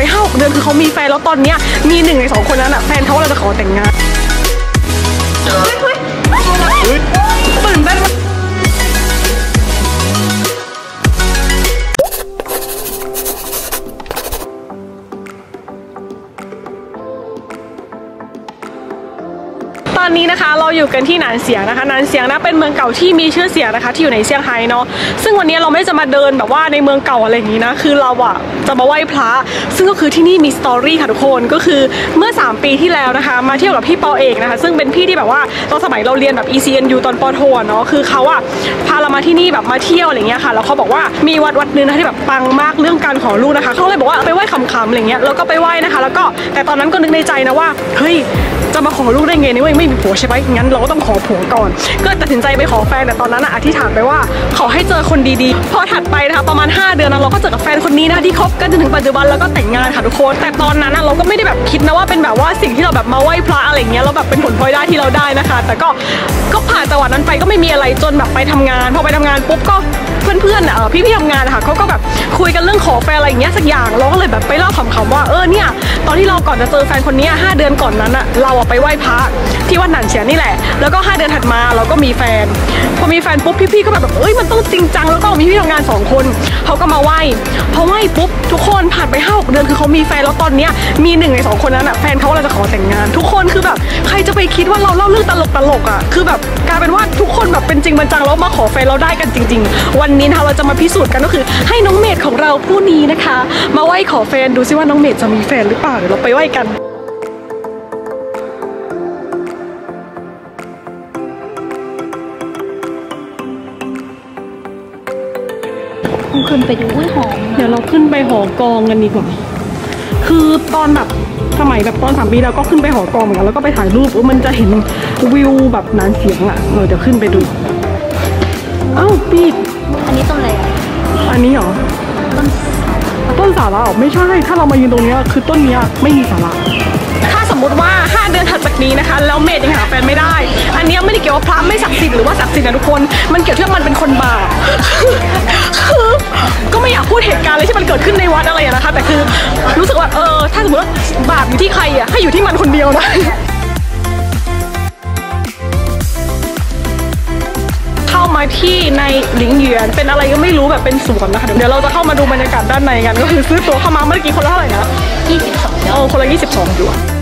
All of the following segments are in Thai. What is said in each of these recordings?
ไปห้าหกเดือนคือเขามีแฟนแล้วตอนเนี้ยมีหนึ่งในสองคนนั้นอะแฟนเขาเราจะขอแต่งงานตื่ อนนี้นะคะเราอยู่กันที่หนานเสียงนะคะหนานเสียงนะเป็นเมืองเก่าที่มีชื่อเสียงนะคะ ที่อยู่ในเซี่ยงไฮ้เนาะซึ่งวันนี้เราไม่จะมาเดินแบบว่าในเมืองเก่าอะไรอย่างนี้นะคือเราอะจะมาไหว้พระ ซึ่งก็คือที่นี่มีสตอรี่ค่ะทุกคนก็คือเมื่อ 3 ปีที่แล้วนะคะ มาเที่ยวกับพี่ปอเอกนะคะ ซึ่งเป็นพี่ที่แบบว่าตอนสมัยเราเรียนแบบ ECNU ตอนปอโทเนาะคือเขาอะพาเรามาที่นี่แบบมาเที่ยวอะไรเงี้ยค่ะแล้วเขาบอกว่ามีวัดวัดนึงนะที่แบบปังมากเรื่องการขอลูกนะคะเขาเลยบอกว่าไปไหว้ขำๆอะไรเงี้ยแล้วก็ไปไหว้นะคะ แล้วก็แต่ตอนนั้นก็นึกในใจนะว่าเฮ้ยจะมาขอลูกได้ไงนี่เว้ยไม่ผัวใช่ไหมงั้นเราก็ต้องขอผัวก่อน ก็ตัดสินใจไปขอแฟนแต่ตอนนั้นอะอธิษฐานไปว่า ขอให้เจอคนดีๆ พอถัดไปนะคะประมาณ 5 เดือนนะเราก็เจอกับแฟนคนนี้นะที่คบกันจนถึงปัจจุบันแล้วก็แต่งงานค่ะทุกคน แต่ตอนนั้นอะเราก็ไม่ได้แบบคิดนะว่าเป็นแบบว่าสิ่งที่เราแบบมาไหว้พระอะไรเงี้ยแล้วแบบเป็นผลพลอยได้ที่เราได้นะคะ แต่ก็ก็ผ่านจังหวะนั้นไปก็ไม่มีอะไรจนแบบไปทำงานพอไปทำงานปุ๊บก็ เพื่อนๆอะเออพี่ๆทำงานอะค่ะเขาก็แบบคุยกันเรื่องขอแฟนอะไรอย่างเงี้ยสักอย่างเราก็เลยแบบไปเล่าขำๆว่าเออเนี่ยตอนที่เราก่อนจะเจอแฟนคนนี้ห้าเดือนก่อนนั้นอะเราอะไปไหว้พระที่วัดหนานเฉียนนี่แหละ แล้วก็ 5 เดือนถัดมาเราก็มีแฟน พอมีแฟนปุ๊บพี่ๆก็แบบเอ้ยมันต้องจริงจังแล้วก็มีพี่ทำงานสองคนเขาก็มาไหว้พอไหว้ปุ๊บทุกคนผ่านไปห้าหกเดือนคือเขามีแฟนแล้วตอนเนี้ยมีหนึ่งในสองคนนั้นอะแฟนเขาเราจะขอแต่งงาน ทุกคนคือแบบ จะไปคิดว่าเราเล่าเรื่องตลกตลกๆอะคือแบบกลายเป็นว่าทุกคนแบบเป็นจริงเป็นจังแล้วมาขอแฟนเราได้กันจริง ๆ วันนี้นะคะเราจะมาพิสูจน์กันก็คือ ให้น้องเมดของเราผู้นี้นะคะ มาไหว้ขอแฟนดูซิว่าน้องเมดจะมีแฟนหรือเปล่าเดี๋ยวเราไปไหว้กันขึ้นไปดูอุ้ยหอม เดี๋ยวเราขึ้นไปหอกองกันดีกว่า คือตอนแบบสมัยแบบตอนสามปีเราก็ขึ้นไปหอกองเหมือนกันแล้วก็ไปถ่ายรูปเออมันจะเห็นวิวแบบนานเสียงอะเออเดี๋ยวขึ้นไปดูเอ้าปีดอันนี้ต้นอะไรอะอันนี้เหรอต้นต้นสาระเหรอไม่ใช่ ถ้าเรามายืนตรงเนี้ยคือต้นเนี้ยไม่มีสาระถ้าส มมติว่า 5 เดือนถัดจากนี้นะคะแล้วเมดยังหาแฟนไม่ได้ อันนี้ไม่ได้เกี่ยวว่าพระไม่ศักดิ์สิทธิ์หรือว่าศักดิ์สิทธิ์นะทุกคน มันเกี่ยวที่ว่ามันเป็นคนบาปคือก็ไม่อยากพูดเหตุการณ์เลยที่มันเกิดขึ้นในวัดอะไรอะนะคะ แต่คือรู้สึกว่าเออถ้าสมมติว่าบาปอยู่ที่ใครอะให้อยู่ที่มันคนเดียวนะเข้ามาที่ในหลิงเหยียนเป็นอะไรก็ไม่รู้แบบเป็นสวนนะคะ เดี๋ยวเราจะเข้ามาดูบรรยากาศด้านในกัน ก็คือซื้อตั๋วเข้ามาเมื่อกี้คนละเท่าไหร่นะ22เออคนละ 22หยวน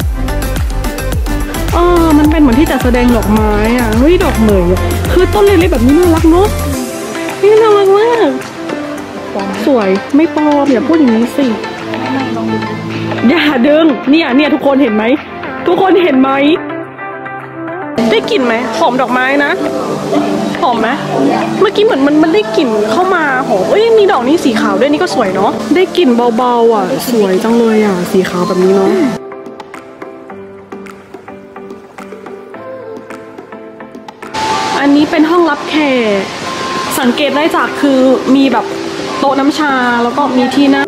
เออมันเป็นเหมือนที่จัดแสดงดอกไม้อะเฮ้ยดอกเหมยอะคือต้นเล็กๆแบบนี้น่ารักเนาะนี่น่ารักมากสวยไม่ปลอมอย่าพูดอย่างนี้สิอย่าดึงเนี่ยเนี่ยทุกคนเห็นไหมทุกคนเห็นไหมได้กลิ่นไหมหอมดอกไม้นะหอมไหมเมื่อกี้เหมือนมันมันได้กลิ่นเข้ามาหอมเอ้ยมีดอกนี้สีขาวด้วยนี่ก็สวยเนาะได้กลิ่นเบาๆอะ สวยจังเลยอะสีขาวแบบนี้เนาะ เป็นห้องรับแขกสังเกตได้จากคือมีแบบโต๊ะน้ำชาแล้วก็มีที่นั่ง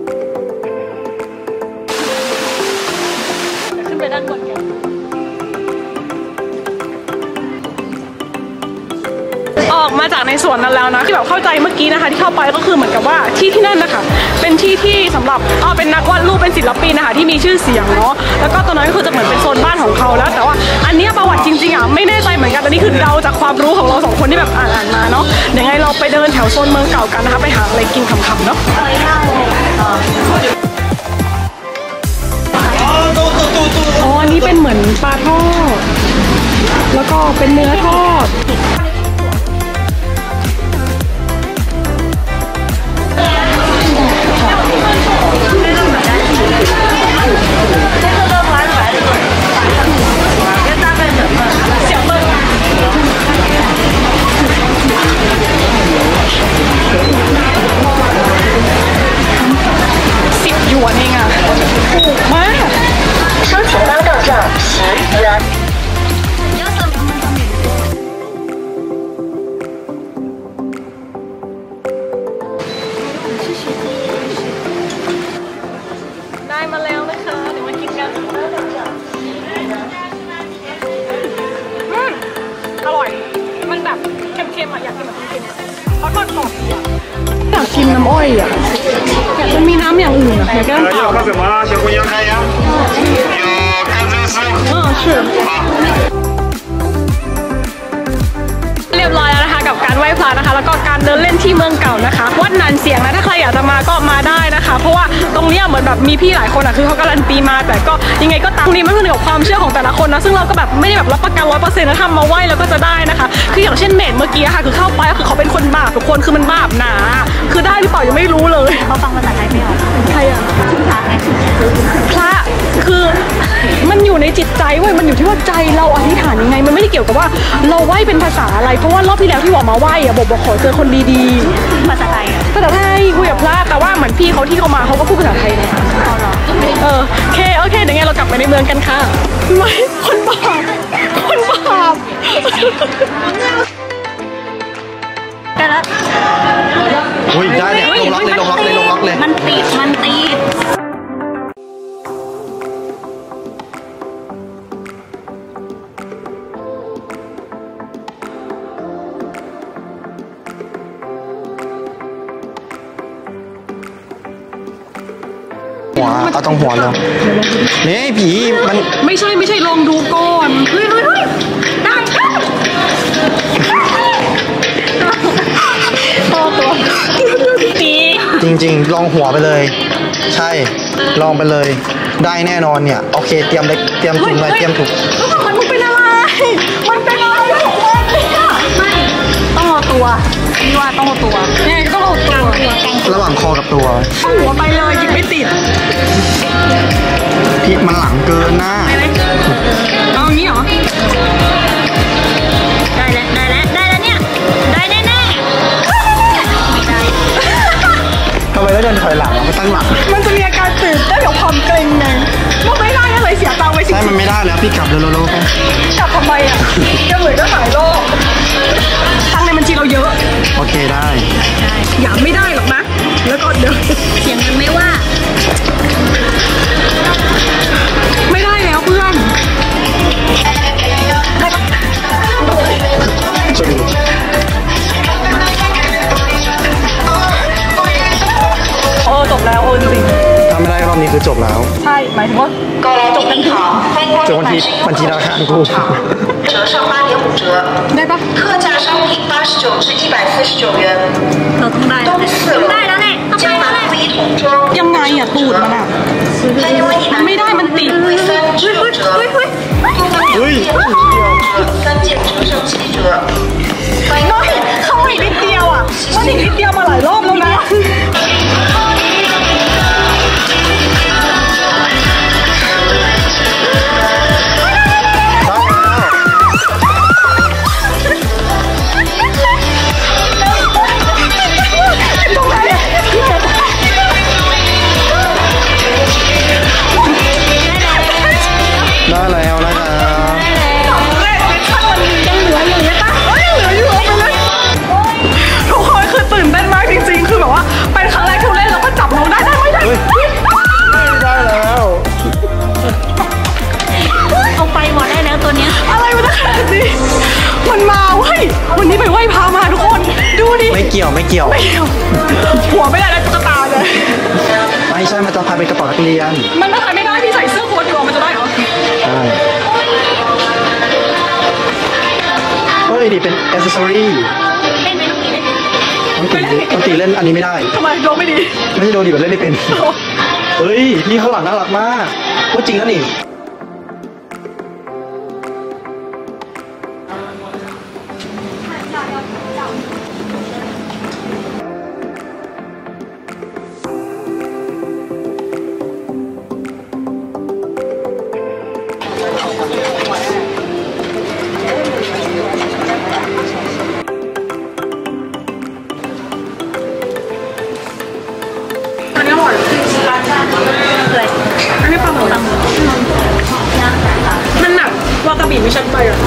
จากในสวนนั้นแล้วนะที่แบบเข้าใจเมื่อกี้นะคะ ที่เข้าไปก็คือเหมือนกับว่าที่ที่นั่นนะคะเป็นที่ที่สำหรับอ๋อเป็นนักวาดรูปเป็นศิลปินนะคะที่มีชื่อเสียงเนาะแล้วก็ตอนนั้นก็คือจะเหมือนเป็นโซนบ้านของเขาแล้ว แต่ว่าอันนี้ประวัติจริงๆอะไม่แน่ใจเหมือนกันอันนี้คือเดาจากความรู้ของเราสองคนที่แบบอ่านอ่านมาเนาะเดี๋ยวไงเราไปเดินแถวโซนเมืองเก่ากันนะคะไปหาอะไรกินขำๆเนาะอ๋ออันนี้เป็นเหมือนปลาทอดแล้วก็เป็นเนื้อทอด มาแล้วนะคะ เดี๋ยวมากินกันอืมอร่อย มันแบบเค็มๆอ่ะ อยากกินแบบเค็มๆอะเขาทอดกรอบดีอ่ะอยากกินน้ำอ้อยอ่ะ อยาก มันมีน้ำอย่างอื่นอะเดี๋ยวแก้ม 呃，要喝什么？小姑娘看一下。有甘蔗汁。 เออ是 เดินเล่นที่เมืองเก่านะคะ วัดนันเสียงนะถ้าใครอยากจะมาก็มาได้นะคะ เพราะว่าตรงเนี้ยเหมือนแบบมีพี่หลายคนอะคือเขาการันตีมา แต่ก็ยังไงก็ตามนี้มันขึ้นอยู่กับความเชื่อของแต่ละคนนะซึ่งเราก็แบบไม่ได้แบบรับประกันร้อยเปอร์เซ็นต์นะทำมาไหว้แล้วก็จะได้นะคะ คืออย่างเช่นเมดเมื่อกี้ค่ะคือเข้าไปคือเขาเป็นคนบาปทุกคนคือมันบาปหนาคือได้หรือเปล่ายังไม่รู้เลย อยู่ในจิตใจเว้ยมันอยู่ที่ว่าใจเราอธิษฐานยังไง มันไม่ได้เกี่ยวกับว่า เราไหว้เป็นภาษาอะไร เพราะว่ารอบที่แล้วที่บอกมาไหว้อะบอกบอกขอเจอคนดีภาษาไทยอะๆภาษาไทยคุยกับพระแต่ว่าเหมือนพี่เขาที่เขามาเขาก็พูดภาษาไทยนะเขาเหรอเออโอเคโอเคเดี๋ยวไงเรากลับไปในเมืองกันค่ะไม่คนบาปคนบาปแต่ละอุ้ยได้เนี่ยลงล็อกเลยลงล็อกเลยลงล็อกเลยมันติดมันติด เอาตรงหัวเลยนี่ผีมันไม่ใช่ไม่ใช่ลองดูก่อนเฮ้ยเฮ้ยเฮ้ยได้พอตัวตีจริงๆ ลองหัวไปเลย ใช่ ลองไปเลย ได้แน่นอนเนี่ย โอเค เตรียมเลยเตรียมถุงเลยเตรียมถุง ต้องเอาตัวพี่ว่าต้องเอาตัวยังไงก็ต้องเอาตัวตัวแกงระหว่างคอกับตัวเอาหัวไปเลยหยิบไม่ติดพี่มันหลังเกินนะเอาอย่างนี้เหรอ ไมต้องเดินถอยหลังอะมันตั้งหลังมันจะมีอาการตื่นเต้นกับความเกรงไงว่าไม่ได้อะไรเสียตังค์ไปจริใช่งมันไม่ได้แล้วพี่กลับเร็วๆๆไปๆกลับทำไมอะแกเหมือนก็หายโรคตังค์ในบัญชีเราเยอะ โอเคได้ อย่าไม่ได้หรอกนะ แล้วก็เดี๋ยวเสียงมันไม่ว่า ชีธนาคารกู 折上八点五折， ได้ปะ 特价商品八十九至一百四十九元。 เราต้องได้แล้ว 东 แหละ 四 ต้อง 楼 ได้แล้วแหละต้อง 江 ได้แล้วแห 南 ละ 布衣童装 ยังไงอ่ะตูดมันอ่ะ 还有以南 ไม่ได้มันติด 贵三只有折，东方เฮ้ย 三件 ว้ยวันนี้ไปไหว้พระมาทุกคน ดูดิ ไม่เกี่ยวไม่เกี่ยว ไม่เกี่ยว หัวไม่ได้แล้วตุ๊กตาเลย ไม่ใช่มันจะพาเป็นกระเป๋านักเรียน มันถ้าใครไม่ได้พี่ใส่เสื้อโค้ทดีกว่ามันจะได้เหรอใช่เฮ้ยนี่เป็นอ c เซสซอรี่เล่นไหมลูกนี้เล่นไหมต้องตีต้องตีเล่นอันนี้ไม่ได้ทำไมโดนไม่ดี ไม่ใช่โดนดิแบบเล่นไม่เป็น เฮ้ยพี่ข้างหลังน่ารักมากพูดจริงแล้วนี่ ว่ากระบี่ไม่ชัดไปหรอ